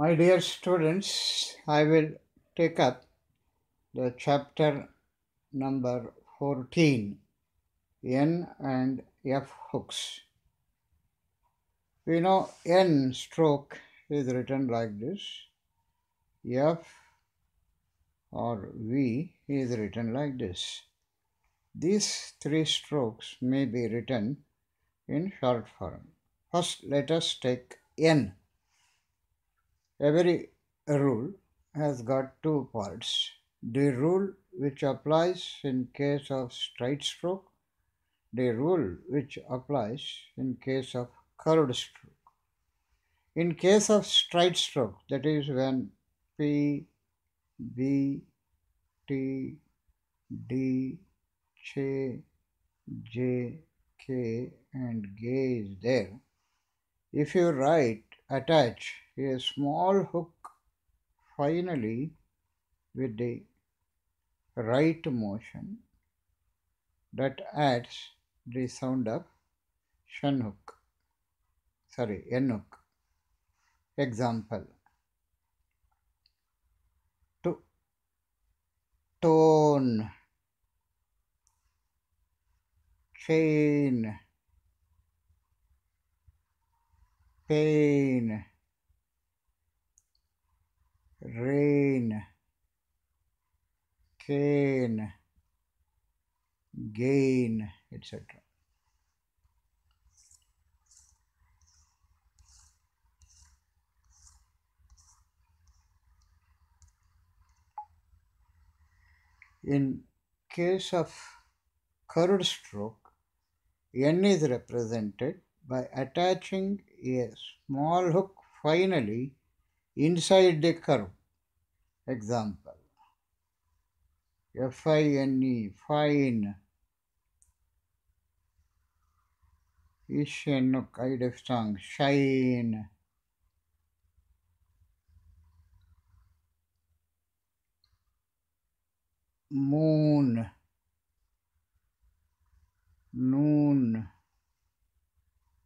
My dear students, I will take up the chapter number 14 N and F hooks. We know N stroke is written like this, F or V is written like this. These three strokes may be written in short form. First, let us take N. Every rule has got two parts. The rule which applies in case of straight stroke, the rule which applies in case of curved stroke. In case of straight stroke, that is when P, B, T, D, J, J, K, and G is there. If you write attach a small hook finally with the right motion that adds the sound of shan hook. Sorry n hook. Example. To tone. Chain. Pain rain cane gain etc in case of curved stroke n is represented by attaching a small hook finally inside the curve. Example F I N E, fine. Ishenuk, idef tongue, shine. Moon, noon,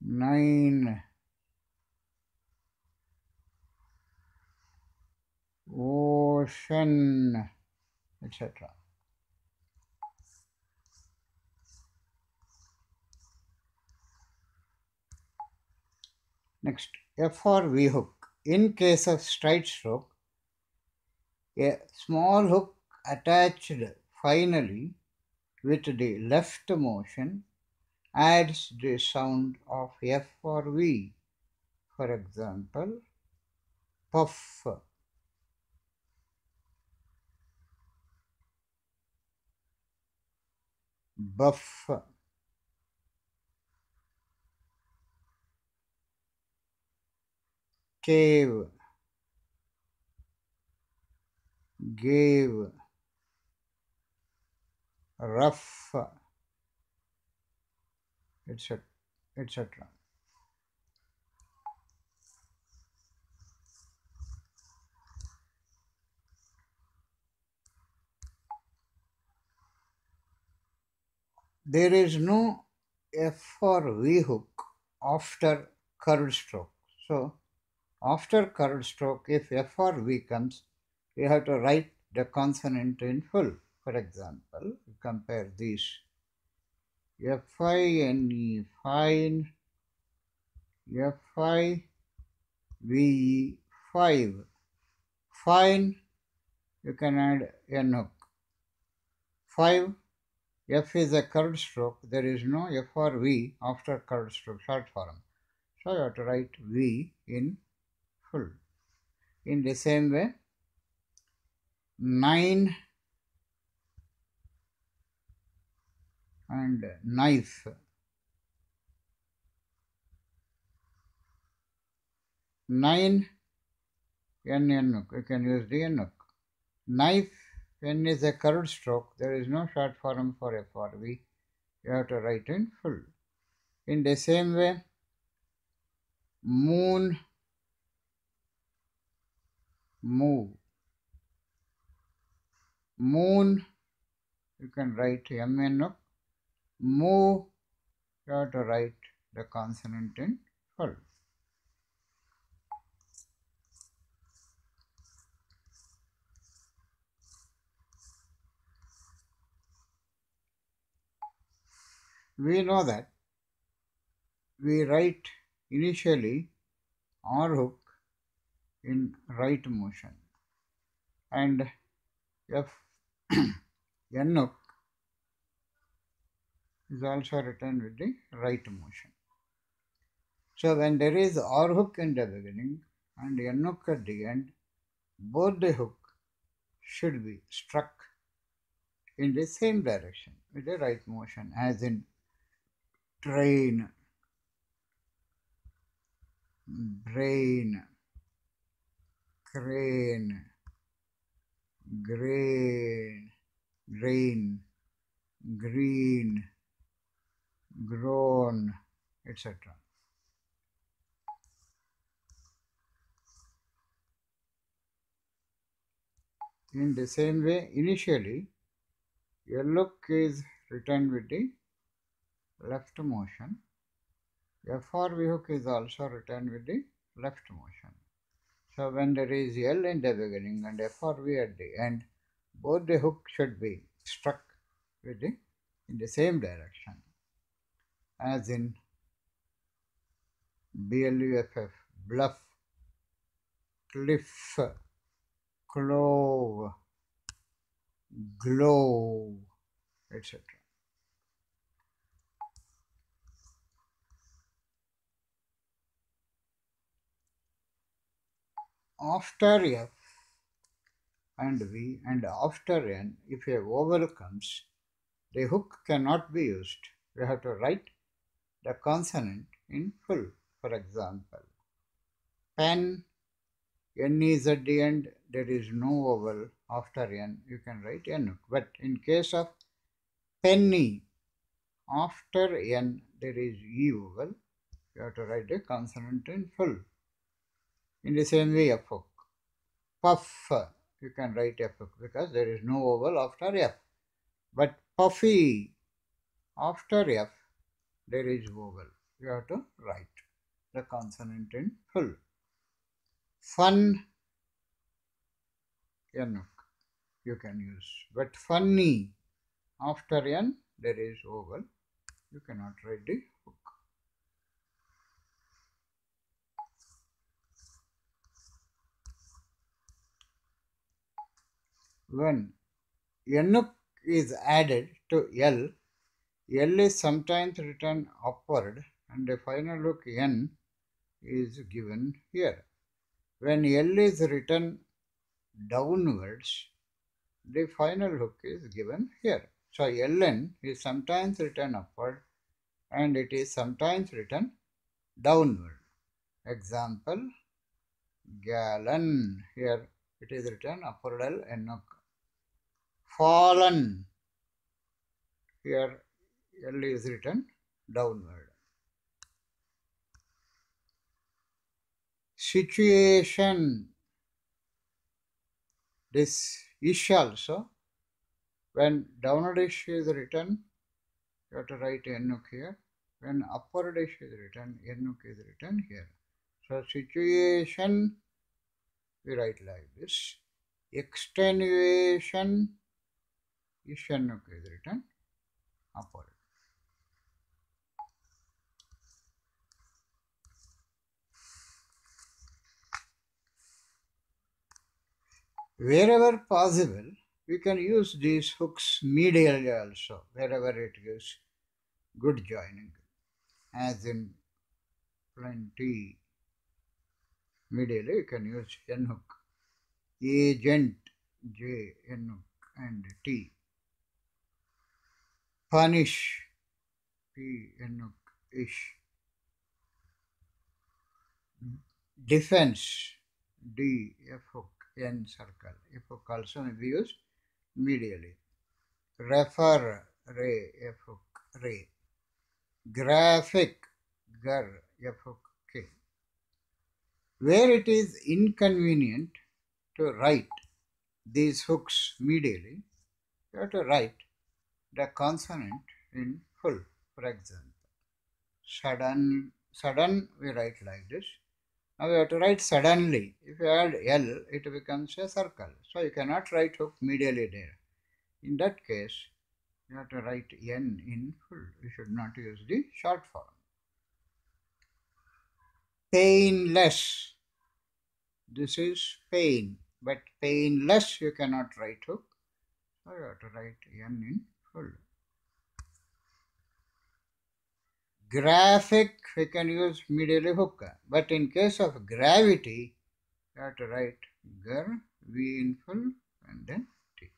nine. Ocean, etc. Next, F or V hook. In case of straight stroke, a small hook attached finally with the left motion adds the sound of F or V. For example, puff buff. Cave. Gave rough. Etc etc there is no F or V hook after curl stroke. So, after curl stroke, if F or V comes, we have to write the consonant in full. For example, compare these. F-I-N-E, fine, F-I-V-E, five. Fine, you can add N hook. Five, F is a curved stroke, there is no F or V after curved stroke, short form. So you have to write V in full. In the same way, 9 and knife. Nine N N. You can use the N. Knife N is a curved stroke. There is no short form for F or V. You have to write in full. In the same way, moon, move. Moon, you can write MN up. Move, you have to write the consonant in full. We know that we write initially R hook in right motion and F N hook is also written with the right motion. So when there is R hook in the beginning and N hook at the end, both the hook should be struck in the same direction with the right motion as in train, brain, crane, grain, grain, green, grown, etc. In the same way, initially, your look is written with the left motion. FRV hook is also written with the left motion. So when there is L in the beginning and FRV at the end, both the hook should be struck with the in the same direction as in BLUFF, bluff, cliff, clove, glow, etc. After F and V and after N, if a vowel comes, the hook cannot be used. We have to write the consonant in full. For example, pen, N is at the end, there is no vowel after N, you can write N. But in case of penny, after N there is E vowel, you have to write the consonant in full. In the same way, hook. Puff, you can write hook because there is no vowel after F. But puffy, after F, there is vowel. You have to write the consonant in full. Fun, N you can use. But funny, after N, there is vowel. You cannot write the hook. When N is added to L, L is sometimes written upward and the final hook N is given here. When L is written downwards, the final hook is given here. So Ln is sometimes written upward and it is sometimes written downward. Example, gallon. Here it is written upward L N. Fallen. Here L is written downward. Situation. This ish also. When downward ish is written, you have to write N hook here. When upward ish is written, N hook is written here. So situation we write like this. Extenuation ish N hook is written upward. Wherever possible, we can use these hooks medially also, wherever it gives good joining, as in plenty. Medially, you can use N hook, agent, J, N hook, and T. Punish, P, N hook, ish. Defense, D, F. N circle. F hook also may be used medially. Refer, ray, F hook, ray. Graphic, gar, F hook, K. Where it is inconvenient to write these hooks medially, you have to write the consonant in full. For example, sudden, sudden we write like this. Now we have to write suddenly. If you add L, it becomes a circle. So you cannot write hook medially there. In that case, you have to write N in full. You should not use the short form. Painless. This is pain, but painless you cannot write hook. So you have to write N in. Graphic, we can use medially hook, but in case of gravity, you have to write gr, V in full, and then t.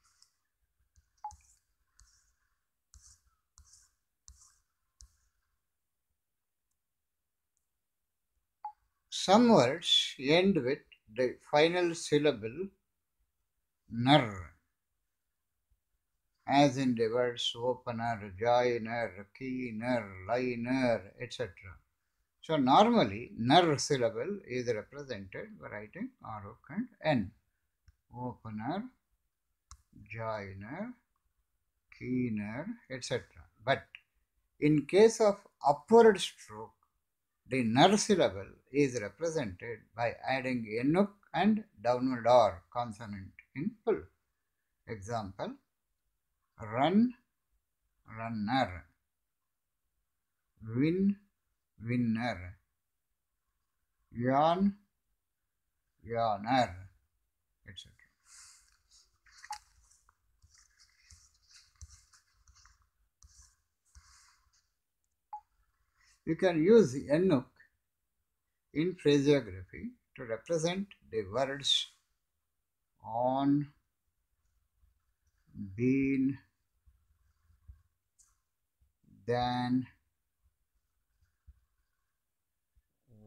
Some words end with the final syllable ner, as in words opener, joiner, keener, liner, etc. So normally ner syllable is represented by writing R and N. Opener, joiner, keener, etc. But in case of upward stroke, the ner syllable is represented by adding N hook and downward r consonant in full. Example, run, runner, win, winner, yawn, yawner, etc. You can use the N hook in phraseography to represent the words on, been, than,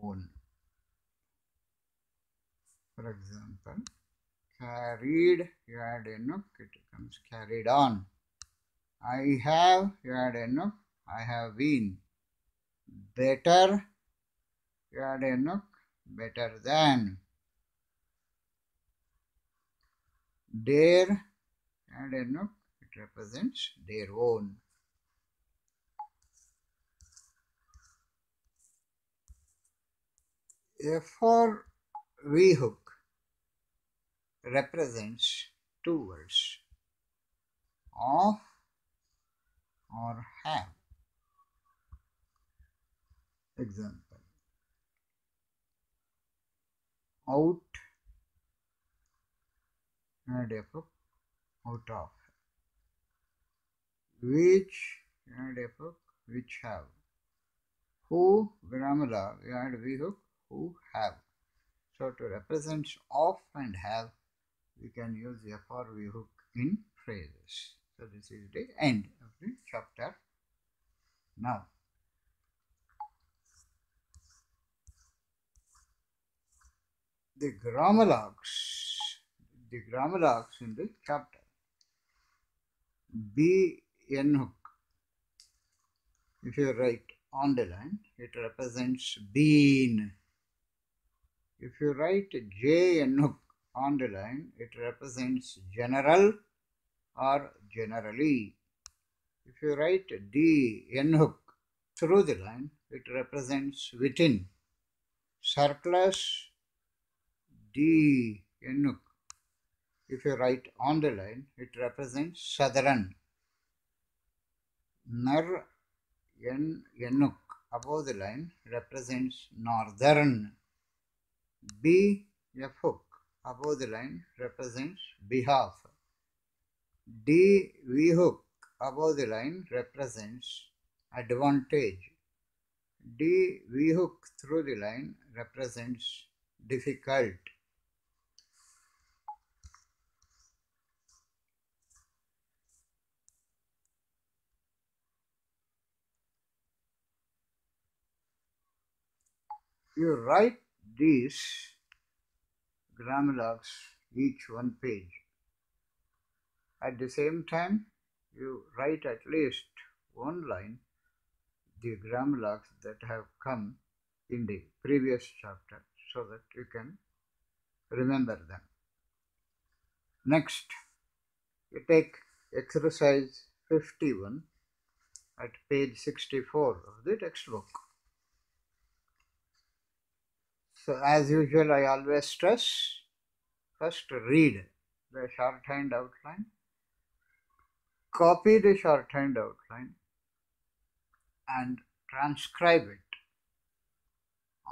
on. For example, carried, you add N hook, it becomes carried on. I have, you add N hook, I have been better you add N hook better than their add N hook it represents their own a for v hook represents two words of or have. Example. Out and a out of. Which and a which have. Who grammar and we hook who have so to represent of and have we can use f or v hook in phrases so this is the end of the chapter now the grammalogues, the grammalogues in the chapter. B N hook. If you write on the line, it represents been. If you write J on the line, it represents general or generally. If you write D through the line, it represents within. Surplus D. If you write on the line, it represents southern. Nar N Enuk above the line represents northern. B hook above the line represents behalf. D hook above the line represents advantage. D hook through the line represents difficult. you write these grammalogues each one page. At the same time, you write at least one line the grammalogues that have come in the previous chapter so that you can remember them. Next, you take exercise 51 at page 64 of the textbook. So as usual, I always stress first read the shorthand outline, copy the shorthand outline and transcribe it.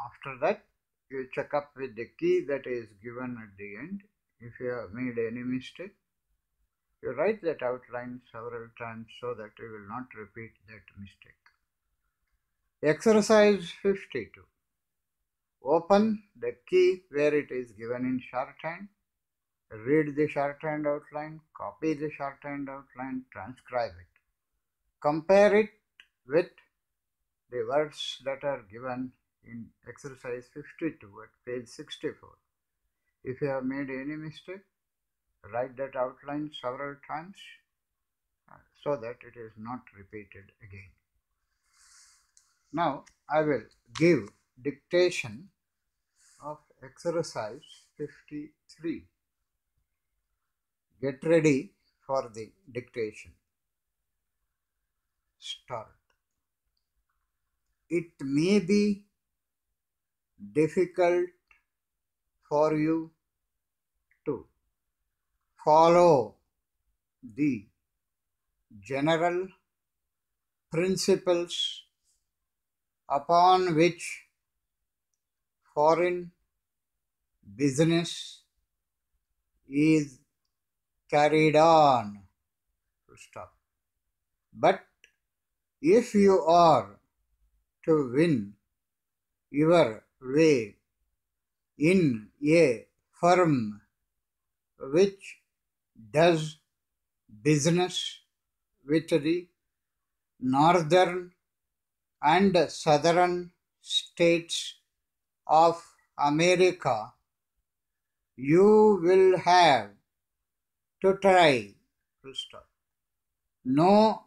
After that, you check up with the key that is given at the end. If you have made any mistake, you write that outline several times so that you will not repeat that mistake. Exercise 52. Open the key where it is given in shorthand. Read the shorthand outline, copy the shorthand outline, transcribe it. Compare it with the words that are given in exercise 52 at page 64. If you have made any mistake, write that outline several times uh, so that it is not repeated again. Now I will give dictation exercise 53. Get ready for the dictation. Start. It may be difficult for you to follow the general principles upon which foreign business is carried on. Stop. But if you are to win your way in a firm which does business with the northern and southern states of America, you will have to try to stop. No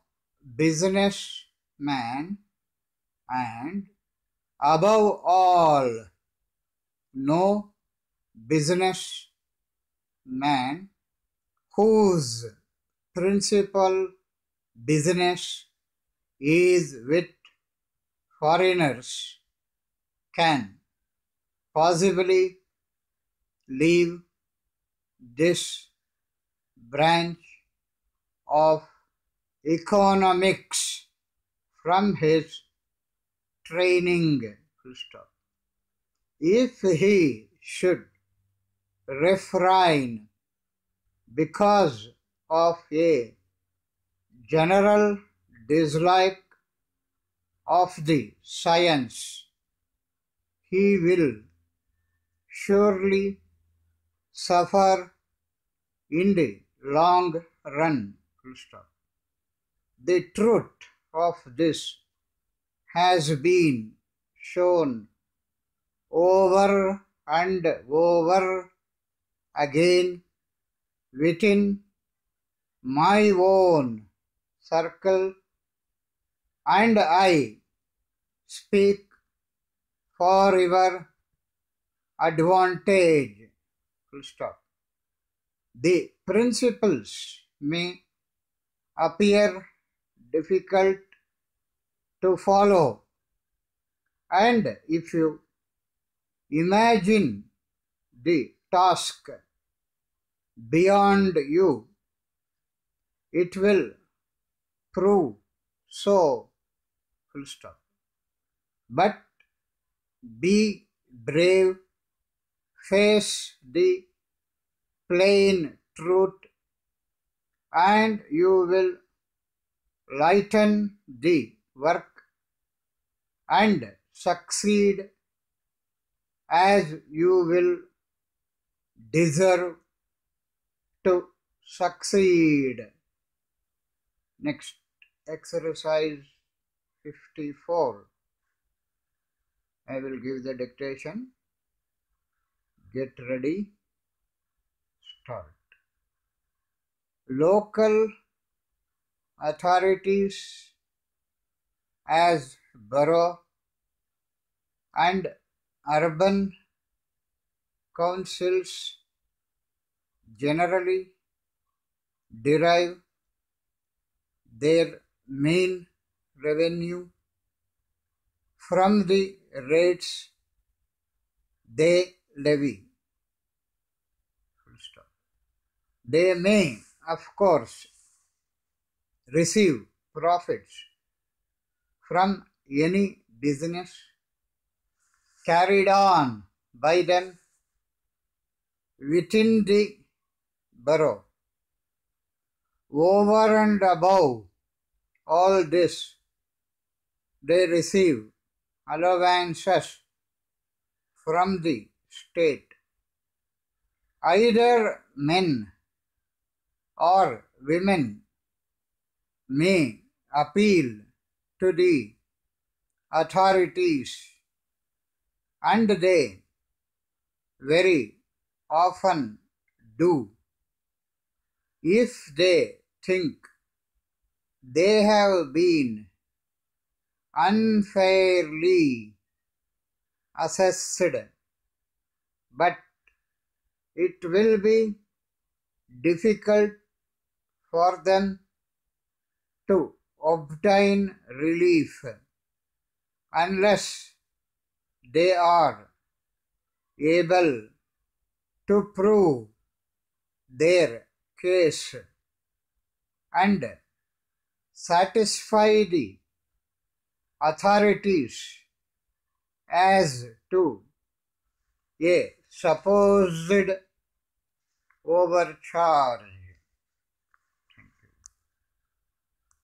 businessman and above all, no business man whose principal business is with foreigners can possibly leave this branch of economics from his training. If he should refrain because of a general dislike of the science, he will surely suffer in the long run. The truth of this has been shown over and over again within my own circle, and I speak for your advantage. Full stop. The principles may appear difficult to follow, and if you imagine the task beyond you, it will prove so. Full stop. But be brave, face the plain truth, and you will lighten the work and succeed as you will deserve to succeed. Next exercise 54. I will give the dictation. Get ready. Start. Local authorities as borough and urban councils generally derive their main revenue from the rates they levy. They may, of course, receive profits from any business carried on by them within the borough. Over and above all this, they receive allowances from the state. Either men or women may appeal to the authorities and they very often do if they think they have been unfairly assessed, but it will be difficult for them to obtain relief unless they are able to prove their case and satisfy the authorities as to a supposed overcharge.